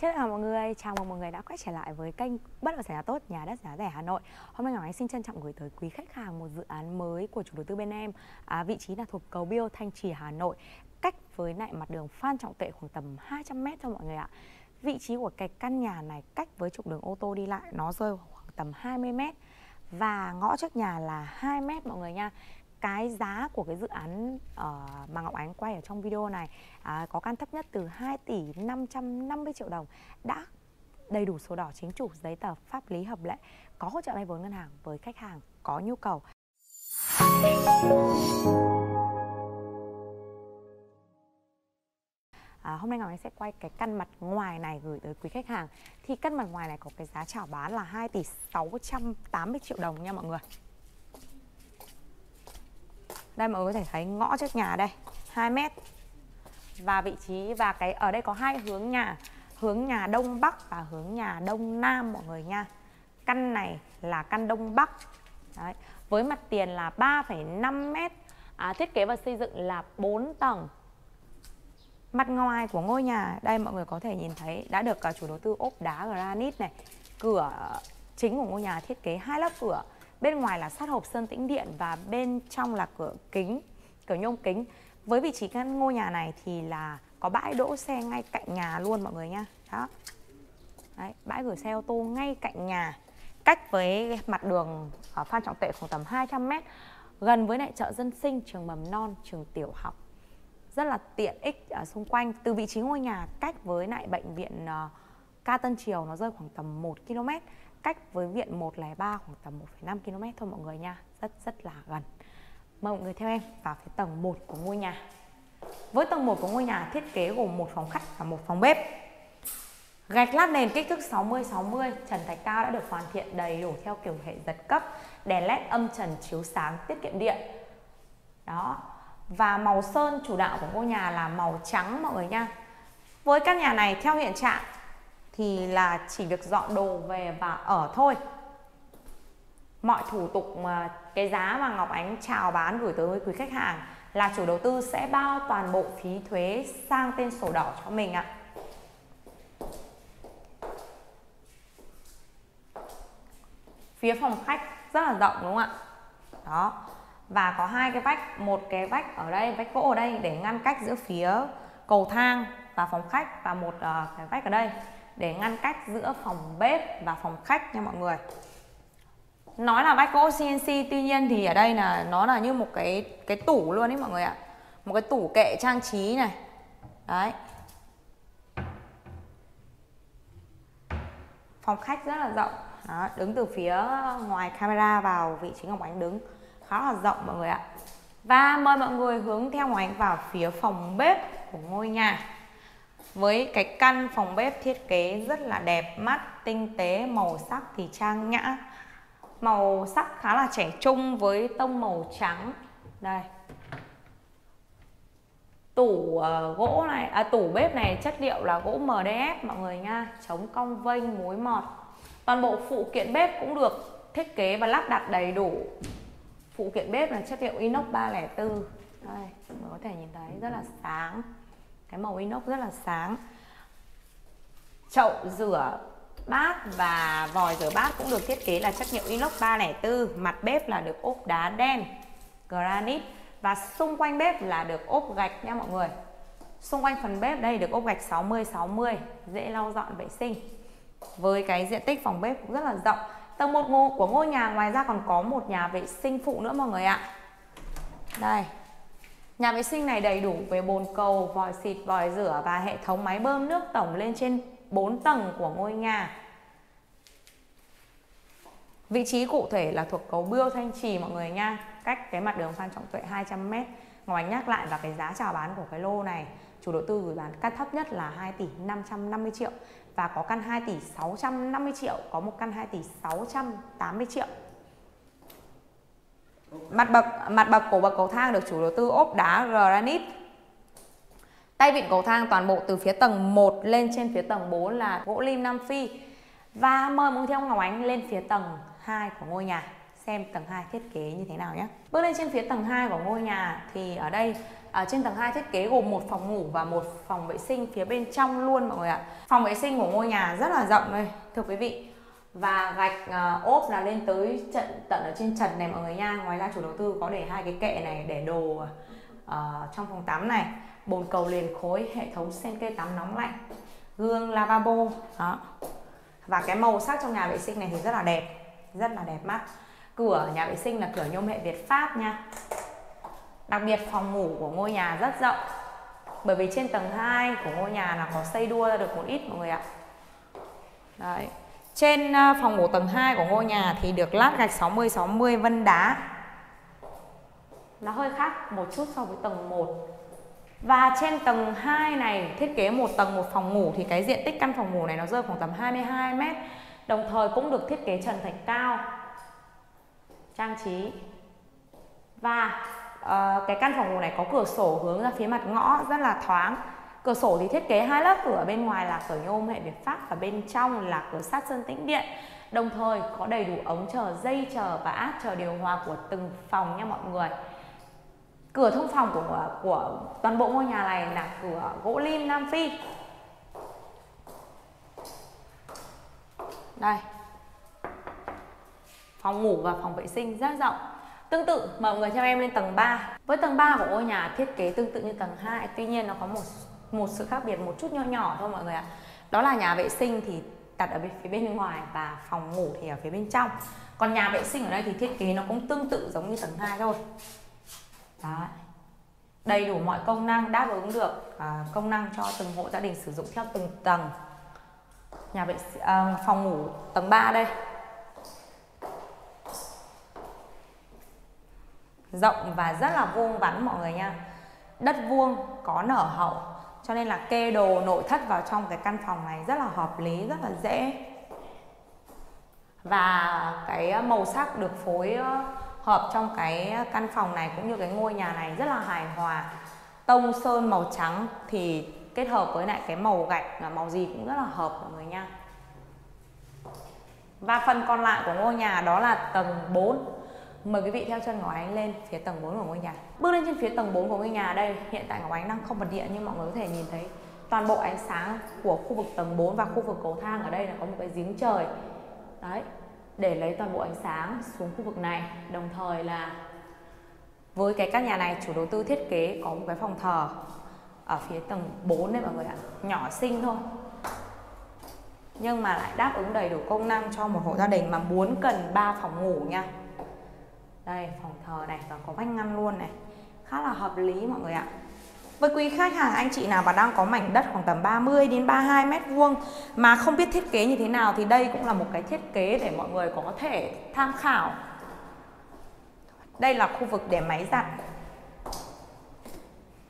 Xin chào mọi người, chào mừng mọi người đã quay trở lại với kênh Bất động sản giá tốt, nhà đất giá rẻ Hà Nội. Hôm nay Ngọc Ánh xin trân trọng gửi tới quý khách hàng một dự án mới của chủ đầu tư bên em. À, vị trí là thuộc cầu Biêu Thanh Trì Hà Nội, cách với lại mặt đường Phan Trọng Tuệ khoảng tầm 200 m thôi mọi người ạ. Vị trí của cái căn nhà này cách với trục đường ô tô đi lại nó rơi khoảng tầm 20 m và ngõ trước nhà là 2 m mọi người nha cái giá của cái dự án uh, mà Ngọc Ánh quay ở trong video này uh, có căn thấp nhất từ 2 tỷ 550 triệu đồng đã đầy đủ sổ đỏ chính chủ giấy tờ pháp lý hợp lệ có hỗ trợ vay vốn ngân hàng với khách hàng có nhu cầu. À, hôm nay Ngọc Anh sẽ quay cái căn mặt ngoài này gửi tới quý khách hàng. Thì căn mặt ngoài này có cái giá chào bán là 2 tỷ 680 triệu đồng nha mọi người đây mọi người có thể thấy ngõ trước nhà đây 2 mét. Và vị trí và cái ở đây có hai hướng nhà hướng nhà đông bắc và hướng nhà đông nam mọi người nha. Căn này là căn đông bắc. Đấy. với mặt tiền là 3,5 mét. À, thiết kế và xây dựng là 4 tầng. Mặt ngoài của ngôi nhà đây mọi người có thể nhìn thấy đã được à, chủ đầu tư ốp đá granite này. Cửa chính của ngôi nhà thiết kế hai lớp cửa. Bên ngoài là sát hộp sơn tĩnh điện và bên trong là cửa kính, cửa nhôm kính. Với vị trí căn ngôi nhà này thì là có bãi đỗ xe ngay cạnh nhà luôn mọi người nha. Đó. Đấy, bãi gửi xe ô tô ngay cạnh nhà. Cách với mặt đường ở Phan Trọng Tuệ khoảng tầm 200 m gần với lại chợ dân sinh, trường mầm non, trường tiểu học. Rất là tiện ích ở xung quanh. Từ vị trí ngôi nhà cách với lại bệnh viện uh, Ca Tân Triều nó rơi khoảng tầm 1 km cách với viện 103 khoảng tầm 1,5 km thôi mọi người nha rất rất là gần mời mọi người theo em vào phía tầng 1 của ngôi nhà với tầng 1 của ngôi nhà thiết kế gồm một phòng khách và một phòng bếp Gạch lát nền kích thước 60-60, trần thạch cao đã được hoàn thiện đầy đủ theo kiểu hệ giật cấp, đèn led âm trần chiếu sáng tiết kiệm điện. Đó. Và màu sơn chủ đạo của ngôi nhà là màu trắng mọi người nha. Với căn nhà này theo hiện trạng thì là chỉ việc dọn đồ về và ở thôi mọi thủ tục mà cái giá mà Ngọc Ánh chào bán gửi tới với quý khách hàng là chủ đầu tư sẽ bao toàn bộ phí thuế sang tên sổ đỏ cho mình ạ. Phía phòng khách rất là rộng đúng không ạ? Đó. Và có hai cái vách, một cái vách ở đây, vách gỗ ở đây để ngăn cách giữa phía cầu thang và phòng khách và một uh, cái vách ở đây để ngăn cách giữa phòng bếp và phòng khách nha mọi người. Nói là vách gỗ CNC tuy nhiên thì ở đây là nó là như một cái cái tủ luôn đấy mọi người ạ. Một cái tủ kệ trang trí này. Đấy. Phòng khách rất là rộng. Đó, đứng từ phía ngoài camera vào vị trí ngọc ánh đứng. Khá là rộng mọi người ạ. Và mời mọi người hướng theo ngọc ánh vào phía phòng bếp của ngôi nhà với cái căn phòng bếp thiết kế rất là đẹp mắt tinh tế màu sắc thì trang nhã. Màu sắc khá là trẻ trung với tông màu trắng. Đây. Tủ uh, gỗ này à, tủ bếp này chất liệu là gỗ MDF mọi người nha. Chống cong vênh mối mọt. Toàn bộ phụ kiện bếp cũng được thiết kế và lắp đặt đầy đủ. Phụ kiện bếp là chất liệu inox 304 đây mọi người có thể nhìn thấy rất là sáng cái màu inox rất là sáng. Chậu rửa bát và vòi rửa bát cũng được thiết kế là chất liệu inox 304 mặt bếp là được ốp đá đen, granite. Và xung quanh bếp là được ốp gạch nha mọi người. Xung quanh phần bếp đây được ốp gạch 60 60 dễ lau dọn vệ sinh. Với cái diện tích phòng bếp cũng rất là rộng. Tầng một ngô của ngôi nhà ngoài ra còn có một nhà vệ sinh phụ nữa mọi người ạ. Đây. Nhà vệ sinh này đầy đủ về bồn cầu, vòi xịt, vòi rửa và hệ thống máy bơm nước tổng lên trên 4 tầng của ngôi nhà. Vị trí cụ thể là thuộc cầu Bưu Thanh Trì mọi người nha, cách cái mặt đường Phan Trọng Tuệ 200m. Ngoài nhắc lại và cái giá chào bán của cái lô này, chủ đầu tư gửi bán căn thấp nhất là 2 tỷ 550 triệu và có căn 2 tỷ 650 triệu, có một căn 2 tỷ 680 triệu. Mặt bậc mặt bậc của bậc cầu thang được chủ đầu tư ốp đá granite. Tay vịn cầu thang toàn bộ từ phía tầng 1 lên trên phía tầng 4 là gỗ lim Nam Phi. Và mời mọi người theo Ngọc Ánh lên phía tầng 2 của ngôi nhà xem tầng 2 thiết kế như thế nào nhé. Bước lên trên phía tầng 2 của ngôi nhà thì ở đây, ở trên tầng 2 thiết kế gồm một phòng ngủ và một phòng vệ sinh phía bên trong luôn mọi người ạ phòng vệ sinh của ngôi nhà rất là rộng đây, thưa quý vị và gạch uh, ốp là lên tới trận tận ở trên trần này mọi người nha. Ngoài ra chủ đầu tư có để hai cái kệ này để đồ uh, trong phòng tắm này. Bồn cầu liền khối hệ thống sen kê tắm nóng lạnh. Gương lavabo đó. Và cái màu sắc trong nhà vệ sinh này thì rất là đẹp rất là đẹp mắt. Cửa nhà vệ sinh là cửa nhôm hệ Việt Pháp nha. Đặc biệt phòng ngủ của ngôi nhà rất rộng. Bởi vì trên tầng 2 của ngôi nhà là có xây đua ra được một ít mọi người ạ. Đấy trên à, phòng ngủ tầng 2 của ngôi nhà thì được lát gạch 60 60 vân đá nó hơi khác một chút so với tầng 1 và trên tầng 2 này thiết kế một tầng một phòng ngủ thì cái diện tích căn phòng ngủ này nó rơi khoảng tầm 22 mét Đồng thời cũng được thiết kế trần thạch cao. Trang trí. Và uh, cái căn phòng ngủ này có cửa sổ hướng ra phía mặt ngõ rất là thoáng. Cửa sổ thì thiết kế hai lớp cửa bên ngoài là cửa nhôm hệ Việt Pháp và bên trong là cửa sắt sơn tĩnh điện. Đồng thời có đầy đủ ống chờ, dây chờ và áp chờ điều hòa của từng phòng nha mọi người. Cửa thông phòng của của toàn bộ ngôi nhà này là cửa gỗ lim Nam Phi. Đây. Phòng ngủ và phòng vệ sinh rất rộng. Tương tự mời mọi người theo em lên tầng 3 Với tầng 3 của ngôi nhà thiết kế tương tự như tầng 2 Tuy nhiên nó có một một sự khác biệt một chút nho nhỏ thôi mọi người ạ. Đó là nhà vệ sinh thì đặt ở bên phía bên ngoài và phòng ngủ thì ở phía bên trong. Còn nhà vệ sinh ở đây thì thiết kế nó cũng tương tự giống như tầng 2 thôi. Đấy. đầy đủ mọi công năng đáp ứng được à, công năng cho từng hộ gia đình sử dụng theo từng tầng. Nhà vệ à, phòng ngủ tầng 3 đây. Rộng và rất là vuông vắn mọi người nha. Đất vuông có nở hậu cho nên là kê đồ nội thất vào trong cái căn phòng này rất là hợp lý, rất là dễ. Và cái ờ, màu sắc được phối ờ, hợp trong cái căn phòng này cũng như cái ngôi nhà này rất là hài hòa. Tông sơn màu trắng thì kết hợp với lại cái màu gạch, là màu gì cũng rất là hợp mọi người nha. Và phần còn lại của ngôi nhà đó là tầng 4 Mời quý vị theo chân Ngọc Ánh lên phía tầng 4 của ngôi nhà. Bước lên trên phía tầng 4 của ngôi nhà đây, Hiện tại Ngọc Ánh đang không bật điện nhưng mọi người có thể nhìn thấy Toàn bộ ánh sáng của khu vực tầng 4 và khu vực cầu thang ở đây là có một cái giếng trời. Đấy, để lấy toàn bộ ánh sáng xuống khu vực này. Đồng thời là với cái căn nhà này, chủ đầu tư thiết kế có một cái phòng thờ ở phía tầng 4 đấy mọi người ạ. Nhỏ xinh thôi. Nhưng mà lại đáp ứng đầy đủ công năng cho một hộ gia đình mà muốn cần 3 phòng ngủ nha đây phòng thờ này và có vách ngăn luôn này khá là hợp lý mọi người ạ với quý khách hàng anh chị nào mà đang có mảnh đất khoảng tầm 30 đến 32 mét vuông mà không biết thiết kế như thế nào thì đây cũng là một cái thiết kế để mọi người có thể tham khảo. Đây là khu vực để máy giặt.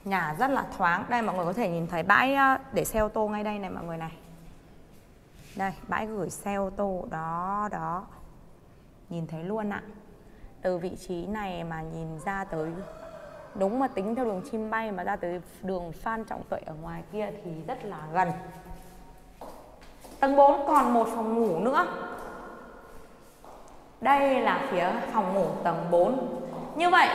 Nhà rất là thoáng. Đây mọi người có thể nhìn thấy bãi ờ, để xe ô tô ngay đây này mọi người này. Đây, bãi gửi xe ô tô đó đó. Nhìn thấy luôn ạ. Từ vị trí này mà nhìn ra tới, đúng mà tính theo đường chim bay mà ra tới đường Phan Trọng Tuệ ở ngoài kia thì rất là gần. Tầng 4 còn một phòng ngủ nữa. Đây là phía phòng ngủ tầng 4 như vậy,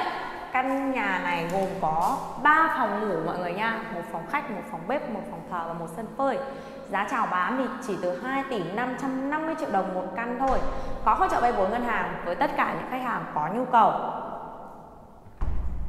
căn nhà này gồm có 3 phòng ngủ mọi người nha. Một phòng khách, một phòng bếp, một phòng thờ và một sân phơi giá chào bán thì chỉ từ 2 tỷ 550 triệu đồng một căn thôi có hỗ trợ vay vốn ngân hàng với tất cả những khách hàng có nhu cầu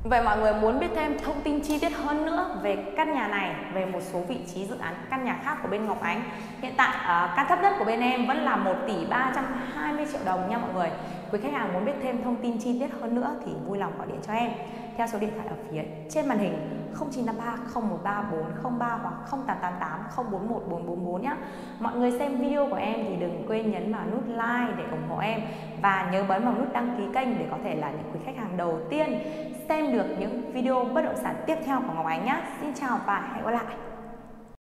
Vậy mọi người muốn biết thêm thông tin chi tiết hơn nữa về căn nhà này, về một số vị trí dự án căn nhà khác của bên Ngọc Ánh. Hiện tại uh, căn thấp nhất của bên em vẫn là 1 tỷ 320 triệu đồng nha mọi người. Quý khách hàng muốn biết thêm thông tin chi tiết hơn nữa thì vui lòng gọi điện cho em theo số điện thoại ở phía trên màn hình 0953 013 403 hoặc 0888 041 444 nhé. Mọi người xem video của em thì đừng quên nhấn vào nút like để ủng hộ em và nhớ bấm vào nút đăng ký kênh để có thể là những quý khách hàng đầu tiên xem được những video bất động sản tiếp theo của Ngọc Ánh nhé. Xin chào và hẹn gặp lại.